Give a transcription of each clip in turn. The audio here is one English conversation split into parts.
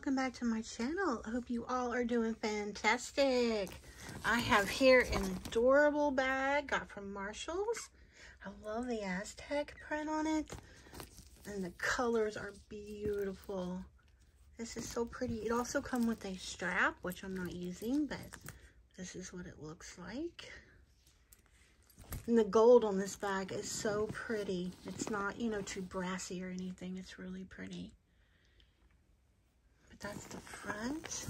welcome back to my channel. I hope you all are doing fantastic. I have here an adorable bag got from Marshalls. I love the Aztec print on it. And the colors are beautiful. This is so pretty. It also comes with a strap, which I'm not using, but this is what it looks like. And the gold on this bag is so pretty. It's not, you know, too brassy or anything. It's really pretty that's the front.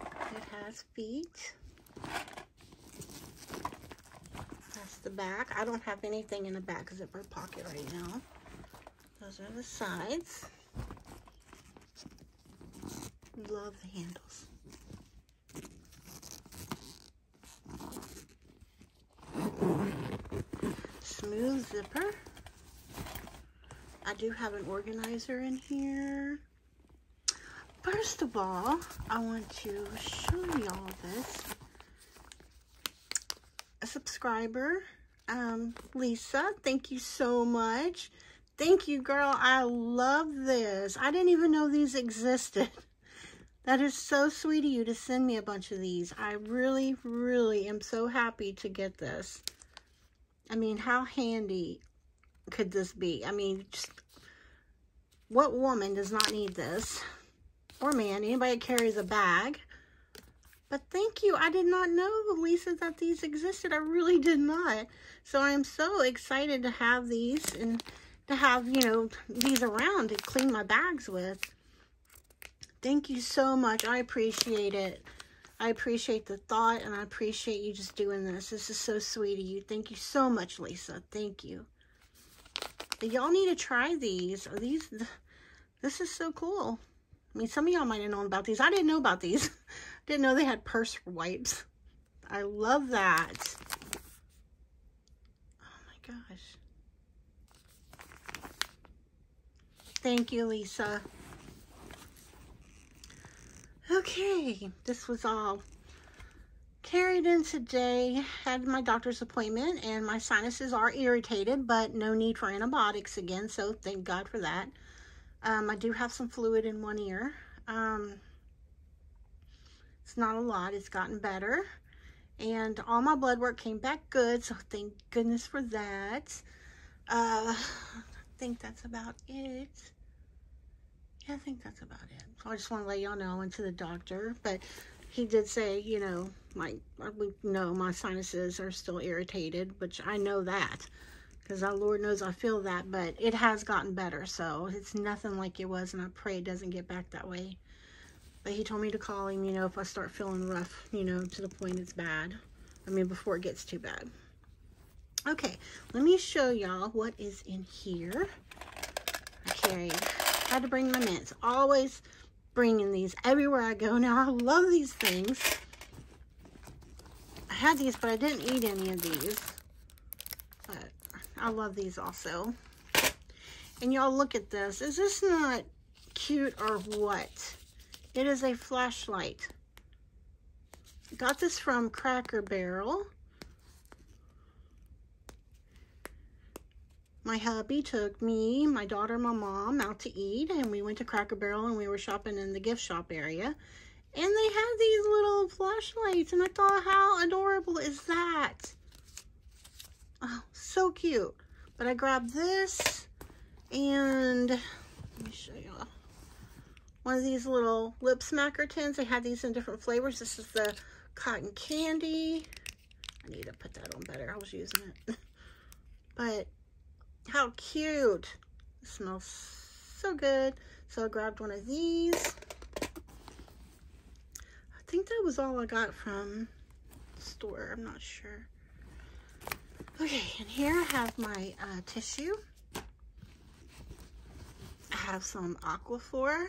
It has feet. That's the back. I don't have anything in the back my pocket right now. Those are the sides. Love the handles. Smooth zipper. I do have an organizer in here. First of all, I want to show y'all this. A subscriber, um, Lisa, thank you so much. Thank you, girl. I love this. I didn't even know these existed. That is so sweet of you to send me a bunch of these. I really, really am so happy to get this. I mean, how handy could this be? I mean, just what woman does not need this? Or man, anybody carries a bag. But thank you. I did not know, Lisa, that these existed. I really did not. So I'm so excited to have these and to have, you know, these around to clean my bags with. Thank you so much. I appreciate it. I appreciate the thought and I appreciate you just doing this. This is so sweet of you. Thank you so much, Lisa. Thank you. Y'all need to try these. Are these, this is so cool. I mean, some of y'all might have known about these. I didn't know about these. didn't know they had purse wipes. I love that. Oh my gosh. Thank you, Lisa. Okay, this was all carried in today. Had my doctor's appointment and my sinuses are irritated, but no need for antibiotics again, so thank God for that. Um, I do have some fluid in one ear. Um, it's not a lot. It's gotten better. And all my blood work came back good, so thank goodness for that. Uh, I think that's about it. Yeah, I think that's about it. So I just want to let y'all know I went to the doctor, but he did say, you know, my, we know my sinuses are still irritated, which I know that because our uh, Lord knows I feel that, but it has gotten better. So it's nothing like it was, and I pray it doesn't get back that way. But he told me to call him, you know, if I start feeling rough, you know, to the point it's bad. I mean, before it gets too bad. Okay, let me show y'all what is in here. Okay, had to bring my mints. Always bringing these everywhere I go. Now, I love these things. Had these, but I didn't eat any of these. But I love these also. And y'all look at this. Is this not cute or what? It is a flashlight. Got this from Cracker Barrel. my hubby took me, my daughter, my mom out to eat, and we went to Cracker Barrel and we were shopping in the gift shop area. And they have these little flashlights, and I thought, how adorable is that? Oh, so cute. But I grabbed this, and let me show you one of these little lip smacker tins. They had these in different flavors. This is the cotton candy. I need to put that on better. I was using it. But how cute. It smells so good. So I grabbed one of these. Think that was all I got from store. I'm not sure. Okay, and here I have my uh, tissue. I have some Aquaphor.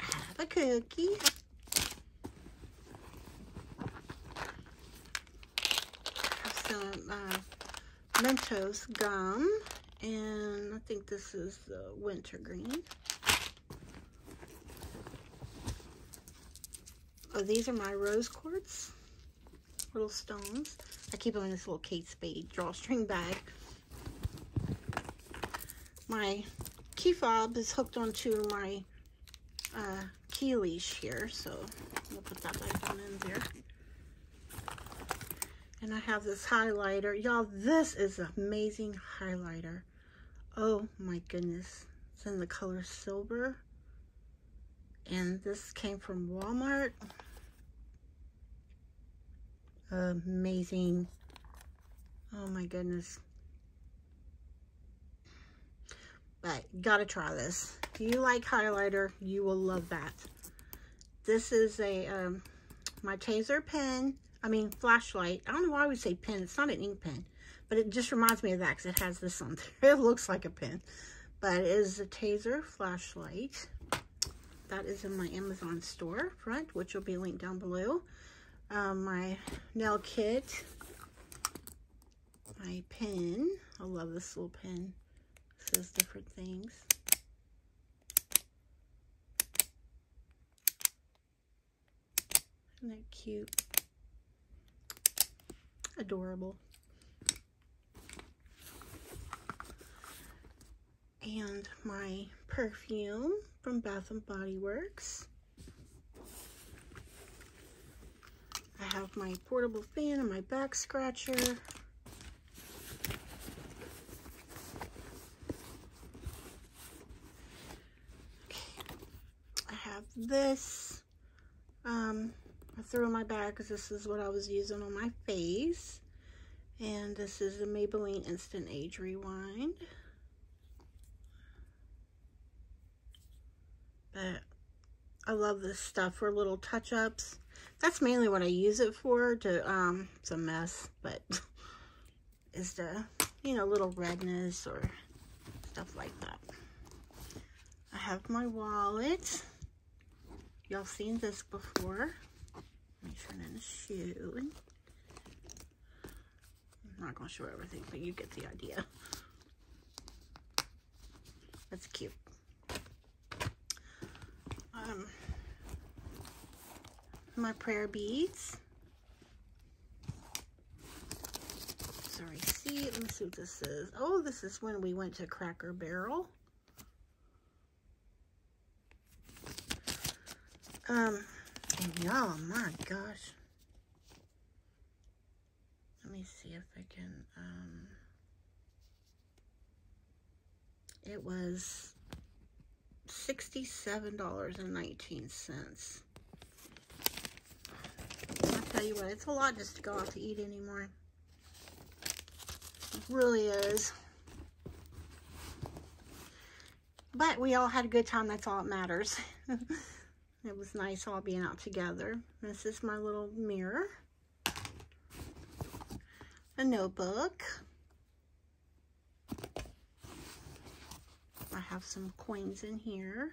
I have a cookie. I have some uh, Mentos gum. And I think this is the wintergreen. Oh, these are my rose quartz. Little stones. I keep them in this little Kate Spade drawstring bag. my key fob is hooked onto my uh, key leash here, so we'll put that back on in there. And I have this highlighter. Y'all, this is amazing highlighter. Oh my goodness. It's in the color silver. And this came from Walmart. Amazing. Oh my goodness. But gotta try this. If you like highlighter, you will love that. This is a um, my Taser pen. I mean, flashlight. I don't know why I would say pen. It's not an ink pen. But it just reminds me of that because it has this on there. It looks like a pen. But it is a Taser flashlight. That is in my Amazon store front, which will be linked down below. Um, my nail kit. My pen. I love this little pen says different things. Isn't that cute? Adorable. And my perfume from Bath and Body Works. I have my portable fan and my back scratcher. Okay. I have this. Um, I threw in my bag because this is what I was using on my face. And this is the Maybelline Instant Age Rewind. But I love this stuff for little touch-ups. That's mainly what I use it for. To um, It's a mess, but is the, you know, little redness or stuff like that. I have my wallet. Y'all seen this before. Let me turn in the shoe. I'm not going to show everything, but you get the idea. That's cute. Um, my prayer beads. Sorry, see, let me see what this is. Oh, this is when we went to Cracker Barrel. Um, y'all, my gosh. Let me see if I can, um, it was $67.19. You what, it's a lot just to go out to eat anymore. It really is. But we all had a good time. That's all that matters. It was nice all being out together. This is my little mirror. A notebook. I have some coins in here.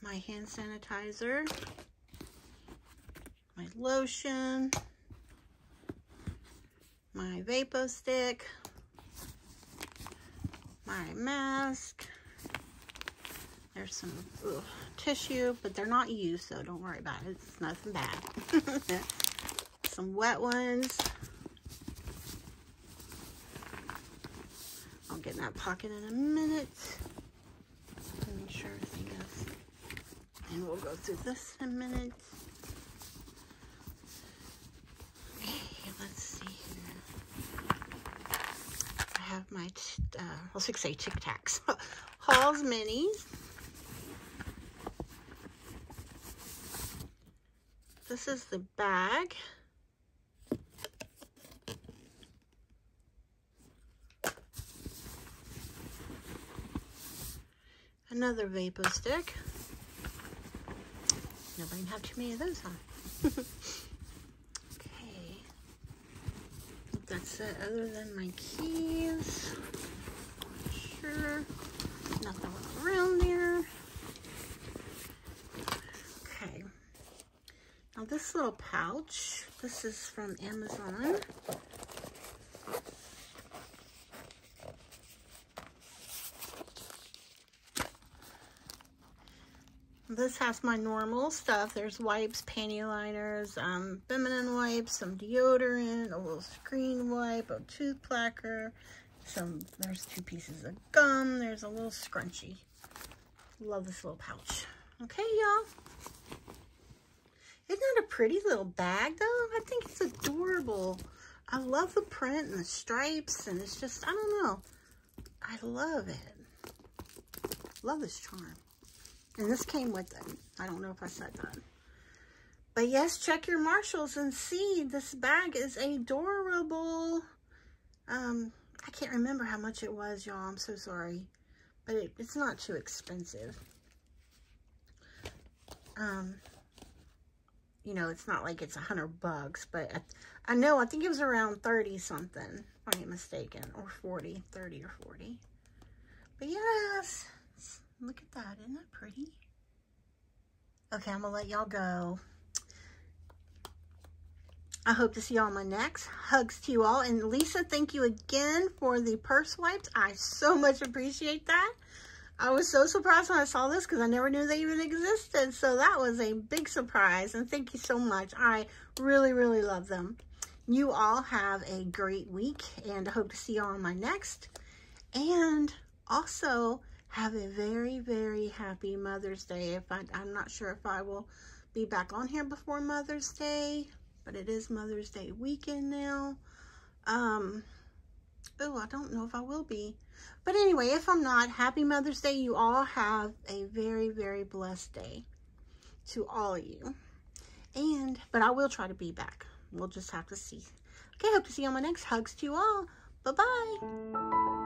My hand sanitizer. My lotion. My Vapo stick. My mask. There's some ugh, tissue, but they're not used, so don't worry about it. It's nothing bad. some wet ones. I'll get in that pocket in a minute. Make sure everything is. And we'll go through this in a minute. Okay, let's see here. I uh, let's say Tic Tacs. Halls Minis. This is the bag. Another Vapo stick. Nobody have too many of those, huh? okay. That's it, other than my keys. Sure. Nothing around there. Okay, now this little pouch, this is from Amazon. This has my normal stuff. There's wipes, panty liners, um, feminine wipes, some deodorant, a little screen wipe, a tooth placker, some, there's two pieces of gum. There's a little scrunchie. Love this little pouch. Okay, y'all. Isn't that a pretty little bag, though? I think it's adorable. I love the print and the stripes, and it's just, I don't know. I love it. Love this charm. And this came with it. I don't know if I said that. But yes, check your Marshalls and see. This bag is adorable. Um, I can't remember how much it was, y'all. I'm so sorry. But it, it's not too expensive. Um, you know, it's not like it's a hundred bucks, but I, I, know, I think it was around 30 something, if I ain't mistaken, or 40, 30 or 40. But yes, look at that. Isn't that pretty? Okay, I'm going to let y'all go. I hope to see y'all on my next. Hugs to you all. And Lisa, thank you again for the purse wipes. I so much appreciate that. I was so surprised when I saw this because I never knew they even existed. So that was a big surprise. And thank you so much. I really, really love them. You all have a great week. And I hope to see y'all on my next. And also have a very, very happy Mother's Day. If I, I'm not sure if I will be back on here before Mother's Day but it is Mother's Day weekend now. Um, oh, I don't know if I will be. But anyway, if I'm not, happy Mother's Day. You all have a very, very blessed day to all of you. And, but I will try to be back. We'll just have to see. Okay, hope to see you on my next Hugs to you all. Bye-bye.